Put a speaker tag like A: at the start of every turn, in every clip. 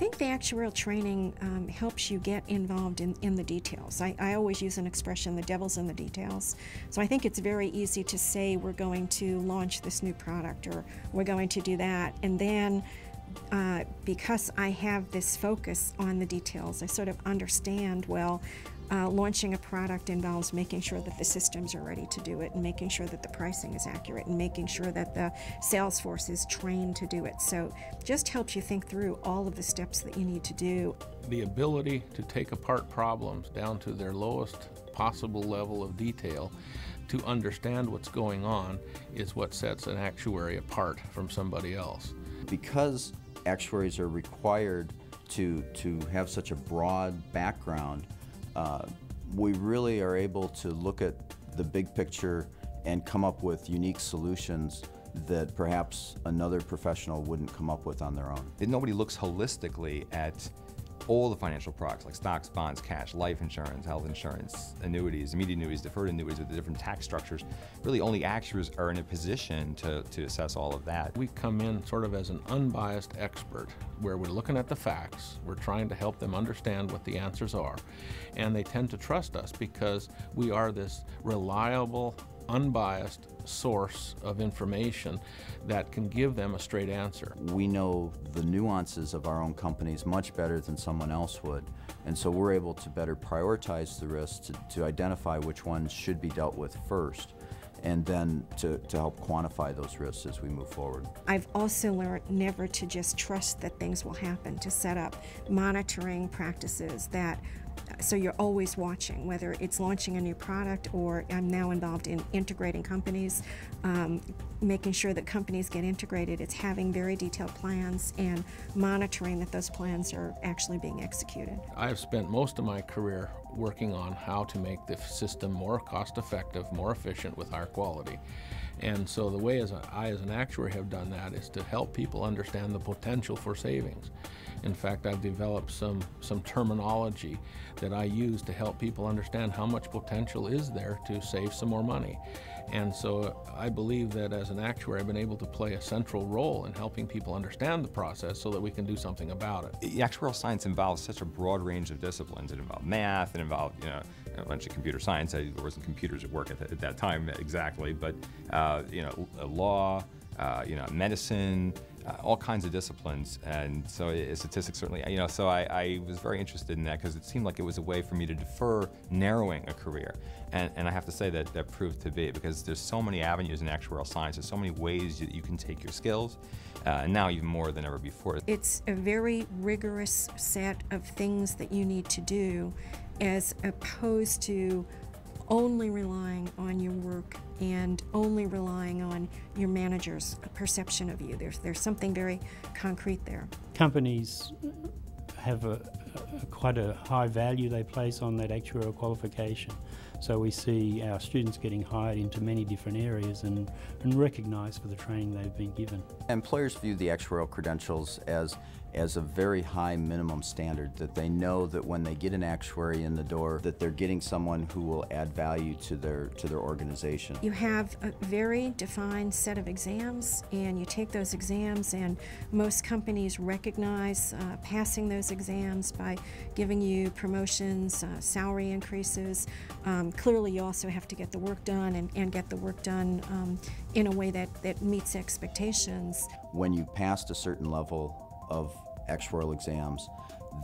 A: think the actuarial training um, helps you get involved in, in the details. I, I always use an expression, the devil's in the details. So I think it's very easy to say we're going to launch this new product or we're going to do that. And then uh, because I have this focus on the details, I sort of understand, well, uh, launching a product involves making sure that the systems are ready to do it and making sure that the pricing is accurate and making sure that the sales force is trained to do it. So just helps you think through all of the steps that you need to do.
B: The ability to take apart problems down to their lowest possible level of detail to understand what's going on is what sets an actuary apart from somebody else.
C: Because actuaries are required to, to have such a broad background, uh, we really are able to look at the big picture and come up with unique solutions that perhaps another professional wouldn't come up with on their own.
D: Nobody looks holistically at all the financial products like stocks, bonds, cash, life insurance, health insurance, annuities, immediate annuities, deferred annuities with the different tax structures. Really only actuaries are in a position to, to assess all of that.
B: We come in sort of as an unbiased expert where we're looking at the facts, we're trying to help them understand what the answers are, and they tend to trust us because we are this reliable, unbiased source of information that can give them a straight answer.
C: We know the nuances of our own companies much better than someone else would, and so we're able to better prioritize the risks to, to identify which ones should be dealt with first and then to, to help quantify those risks as we move forward.
A: I've also learned never to just trust that things will happen, to set up monitoring practices that so you're always watching, whether it's launching a new product or I'm now involved in integrating companies, um, making sure that companies get integrated. It's having very detailed plans and monitoring that those plans are actually being executed.
B: I've spent most of my career working on how to make the system more cost effective, more efficient with higher quality. And so the way as I as an actuary have done that is to help people understand the potential for savings. In fact, I've developed some, some terminology that I use to help people understand how much potential is there to save some more money. And so I believe that as an actuary, I've been able to play a central role in helping people understand the process so that we can do something about it.
D: The actuarial science involves such a broad range of disciplines. It involved math, it involved, you know, a bunch of computer science. There wasn't computers at work at, at that time exactly, but, uh, you know, law, uh, you know, medicine, uh, all kinds of disciplines, and so statistics certainly, you know, so I, I was very interested in that because it seemed like it was a way for me to defer narrowing a career, and, and I have to say that that proved to be because there's so many avenues in actuarial science, there's so many ways that you can take your skills, uh, and now even more than ever before.
A: It's a very rigorous set of things that you need to do as opposed to only relying on your work and only relying on your manager's perception of you. There's, there's something very concrete there.
E: Companies have a, a, quite a high value they place on that actuarial qualification. So we see our students getting hired into many different areas and, and recognised for the training they've been given.
C: Employers view the actuarial credentials as as a very high minimum standard that they know that when they get an actuary in the door that they're getting someone who will add value to their to their organization.
A: You have a very defined set of exams and you take those exams and most companies recognize uh, passing those exams by giving you promotions, uh, salary increases. Um, clearly you also have to get the work done and, and get the work done um, in a way that, that meets expectations.
C: When you passed a certain level of actuarial exams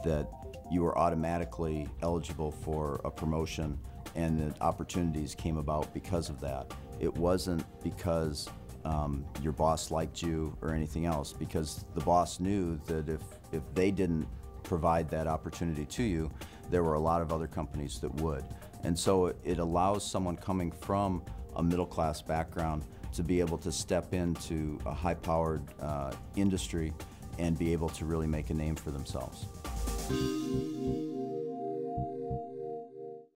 C: that you were automatically eligible for a promotion and that opportunities came about because of that. It wasn't because um, your boss liked you or anything else because the boss knew that if, if they didn't provide that opportunity to you, there were a lot of other companies that would. And so it, allows someone coming from a middle class background to be able to step into a high powered uh, industry and be able to really make a name for themselves.